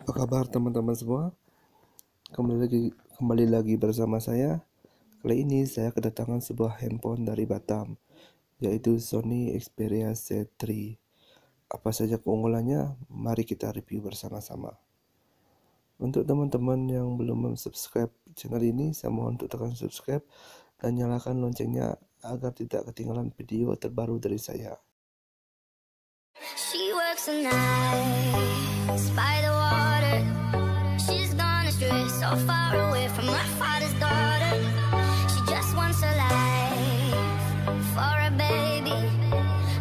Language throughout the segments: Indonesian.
Apa kabar teman-teman semua? Kembali lagi kembali lagi bersama saya. Kali ini saya kedatangan sebuah handphone dari Batam, yaitu Sony Xperia Z3. Apa saja keunggulannya? Mari kita review bersama-sama. Untuk teman-teman yang belum subscribe channel ini, saya mohon untuk tekan subscribe dan nyalakan loncengnya agar tidak ketinggalan video terbaru dari saya. She works the night so far away from her father's daughter. She just wants a life for a baby.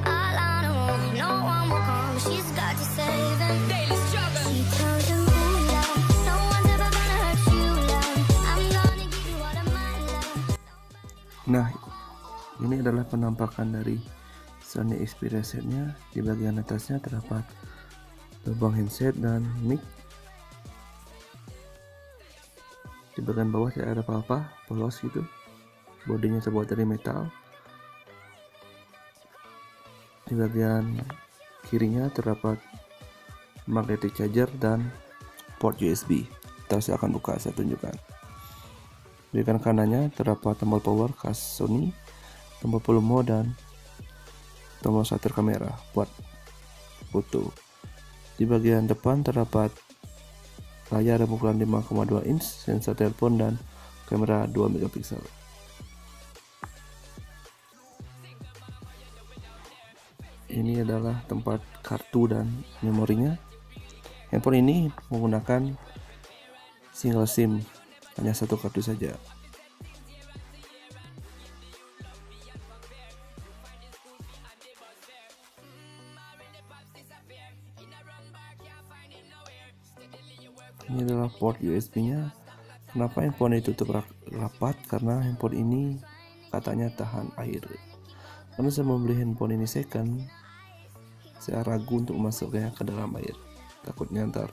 All on her own, no one will come. She's got to save him. Daily struggle. She tells him, "Ooh, love, no one's ever gonna hurt you, love. I'm gonna give you all of my love." Nah, ini adalah penampakan dari Sony Xperia setnya. Di bagian atasnya terdapat lubang handset dan mic. Di bagian bawah tidak ada apa-apa, polos gitu. Bodinya terbuat dari metal. Di bagian kirinya terdapat magnetic charger dan port USB. Kita saya akan buka, saya tunjukkan. Di bagian kanannya terdapat tombol power khas Sony, tombol volume dan tombol shutter kamera buat foto. Di bagian depan terdapat layar ukuran 5,2 inch, sensor telepon dan kamera 2 megapiksel. Ini adalah tempat kartu dan memorinya. Handphone ini menggunakan single SIM, hanya satu kartu saja. Ini adalah port USB nya. Kenapa handphone ini tutup rapat? Karena handphone ini katanya tahan air. Karena saya membeli handphone ini second saya ragu untuk masuknya ke dalam air. Takutnya ntar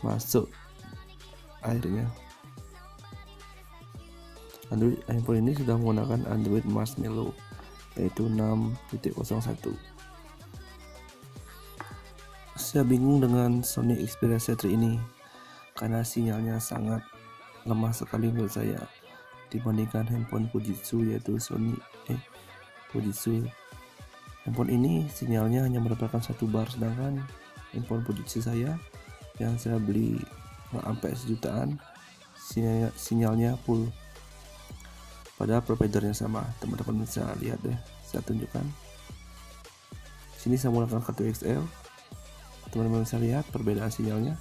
masuk airnya. Android handphone ini sudah menggunakan Android Marshmallow yaitu 6.01 saya bingung dengan Sony Xperia Z3 ini karena sinyalnya sangat lemah sekali menurut saya dibandingkan handphone Fujitsu yaitu Sony eh Fujitsu. Handphone ini sinyalnya hanya mendapatkan satu bar sedangkan handphone Fujitsu saya yang saya beli sampai sejutaan sinyalnya, sinyalnya full. Padahal providernya sama teman-teman bisa lihat deh saya tunjukkan. Sini saya menggunakan kartu XL teman-teman bisa lihat perbedaan sinyalnya.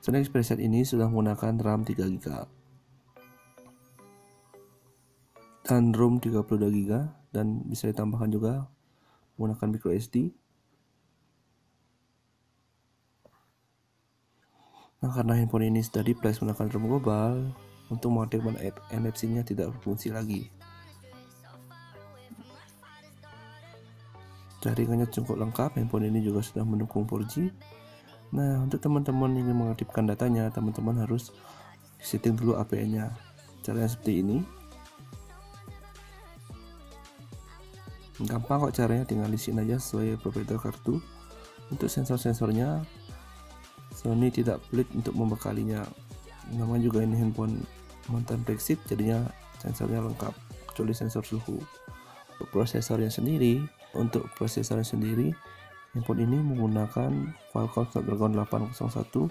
Sony Xperia ini sudah menggunakan RAM 3GB dan ROM 32GB dan bisa ditambahkan juga menggunakan micro SD Nah, karena handphone ini sudah di flash menggunakan ROM global, untuk mengaktifkan NFC-nya tidak berfungsi lagi. Jaringannya cukup lengkap, handphone ini juga sudah mendukung 4G. Nah, untuk teman-teman yang ingin mengaktifkan datanya, teman-teman harus setting dulu APN-nya. Caranya seperti ini. Gampang kok caranya, tinggal isiin aja sesuai provider kartu. Untuk sensor-sensornya Sony tidak pelit untuk membekalinya. Namanya juga ini handphone mantan Brexit jadinya sensornya lengkap kecuali sensor suhu. Untuk prosesornya sendiri untuk prosesornya sendiri handphone ini menggunakan Qualcomm Snapdragon 801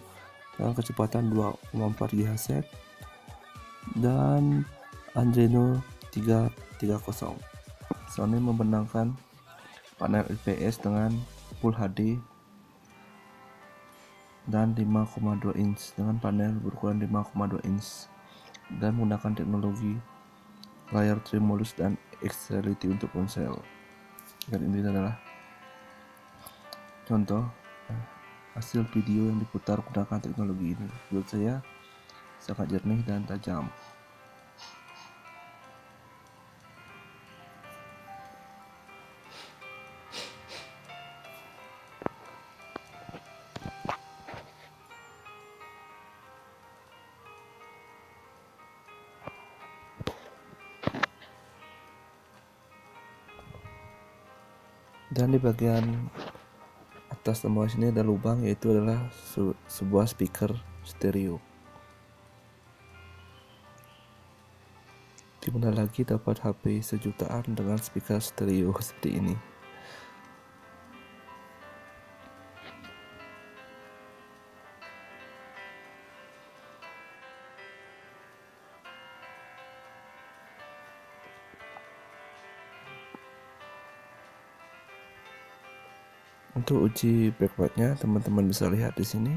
dengan kecepatan 2,4 GHz dan Adreno 330 Sony membenangkan panel IPS dengan Full HD dan 5,2 inch. Dengan panel berukuran 5,2 inch dan menggunakan teknologi layar tremulous dan XRLT untuk ponsel. Dan ini adalah contoh eh, hasil video yang diputar menggunakan teknologi ini. Menurut saya sangat jernih dan tajam dan di bagian atas tombol sini ada lubang yaitu adalah sebuah speaker stereo. Di mana lagi dapat HP sejutaan dengan speaker stereo seperti ini Untuk uji backlightnya teman-teman bisa lihat di sini.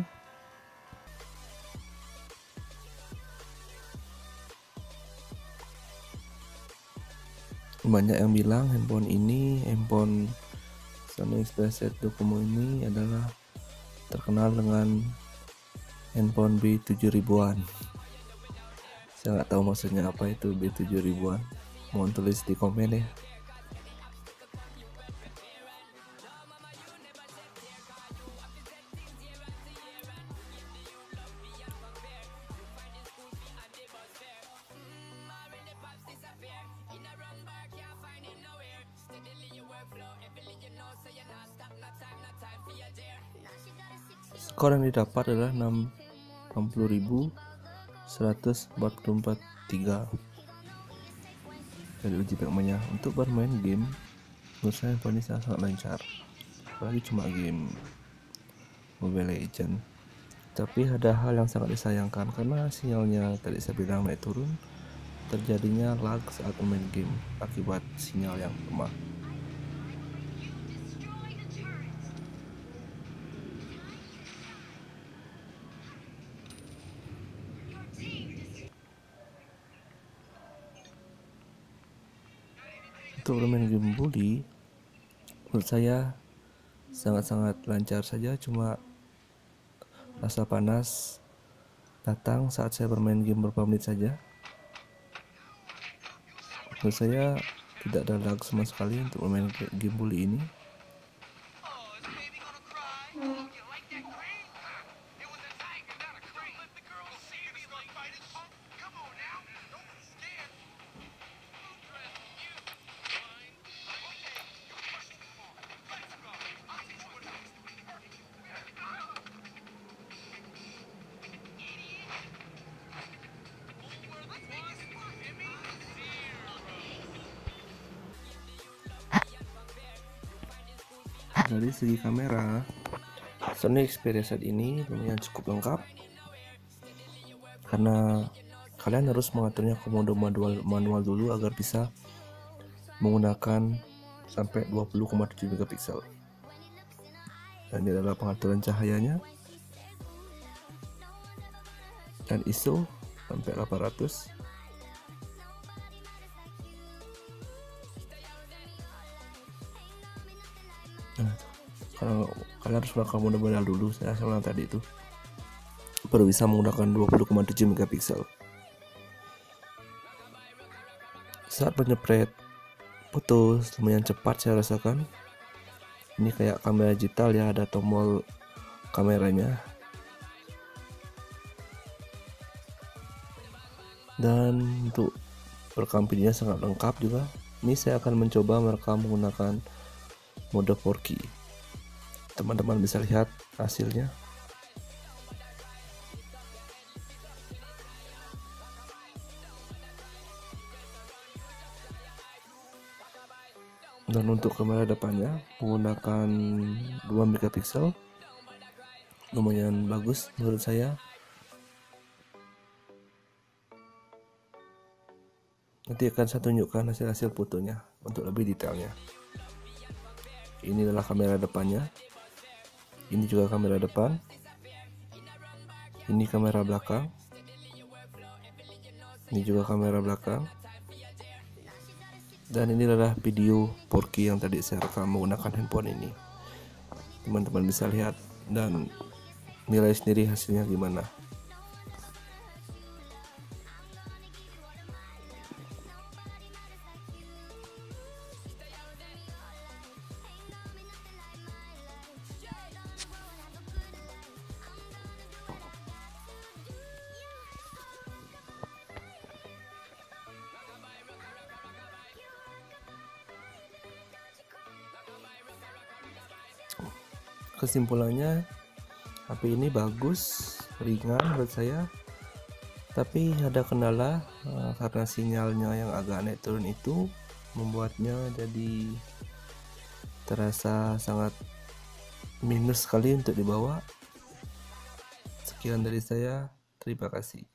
Banyak yang bilang handphone ini, handphone Sony Xperia Z Docomo ini adalah terkenal dengan handphone B7000-an. Saya nggak tahu maksudnya apa itu B7000-an. Mohon tulis di komen ya. Skor yang didapat adalah 60.144 dari uji pengmainnya untuk bermain game menurut saya ini sangat lancar. Apalagi cuma game Mobile Legend tapi ada hal yang sangat disayangkan karena sinyalnya tadi saya bilang naik turun terjadinya lag saat main game akibat sinyal yang lemah untuk bermain game bully menurut saya sangat-sangat lancar saja. Cuma rasa panas datang saat saya bermain game beberapa menit saja. Menurut saya tidak ada lag sama sekali untuk bermain game bully ini dari segi kamera Sony Xperia saat ini lumayan cukup lengkap. Karena kalian harus mengaturnya ke mode manual, manual dulu agar bisa menggunakan sampai 20,7 megapiksel. Dan ini adalah pengaturan cahayanya. Dan ISO sampai 800 kalian harus melakukan modal-modal dulu saya bilang tadi itu. Baru bisa menggunakan 20,7 megapiksel. Saat penyepret foto lumayan cepat saya rasakan. Ini kayak kamera digital ya ada tombol kameranya. Dan untuk rekam videonya sangat lengkap juga. Ini saya akan mencoba merekam menggunakan mode 4K teman-teman bisa lihat hasilnya. Dan untuk kamera depannya menggunakan 2 megapiksel. Lumayan bagus menurut saya. Nanti akan saya tunjukkan hasil-hasil fotonya untuk lebih detailnya. Ini adalah kamera depannya ini juga kamera depan. Ini kamera belakang. Ini juga kamera belakang. Dan ini adalah video 4K yang tadi saya rekam menggunakan handphone ini. Teman-teman bisa lihat dan nilai sendiri hasilnya gimana kesimpulannya HP ini bagus ringan buat saya. Tapi ada kendala uh, karena sinyalnya yang agak naik turun itu membuatnya jadi terasa sangat minus sekali untuk dibawa. Sekian dari saya terima kasih